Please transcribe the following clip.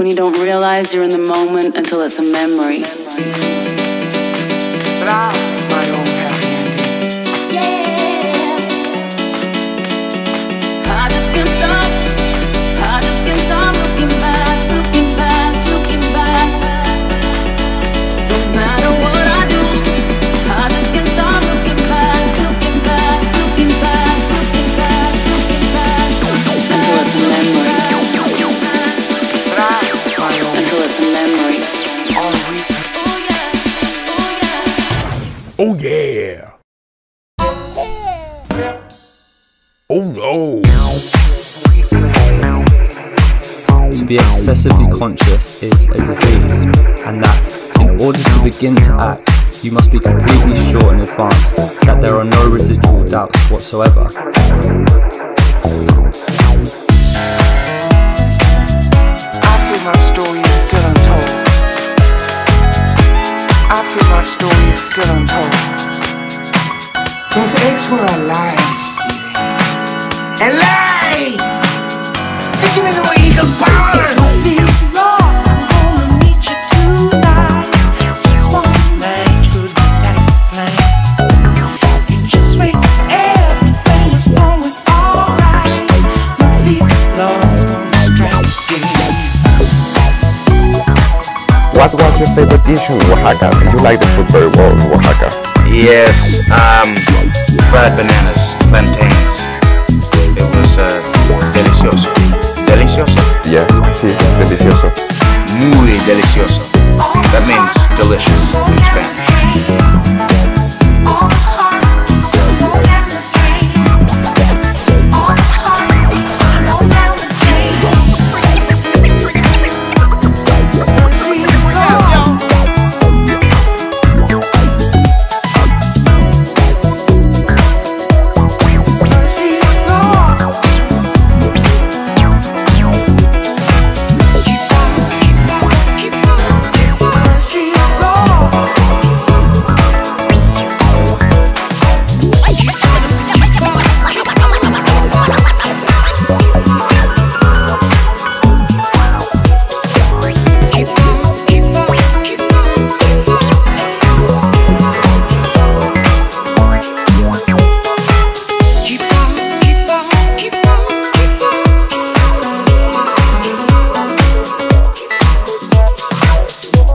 when you don't realize you're in the moment until it's a memory. Oh yeah. Oh no. To be excessively conscious is a disease, and that in order to begin to act, you must be completely sure in advance that there are no residual doubts whatsoever. I feel my story is still untold. Those eggs were alive, sweetie. And What was your favorite dish in Oaxaca? Did you like the food very well in Oaxaca? Yes, um, fried bananas, plantains. It was uh, delicioso. Delicioso? Yeah, sí, delicioso. Muy delicioso. That means delicious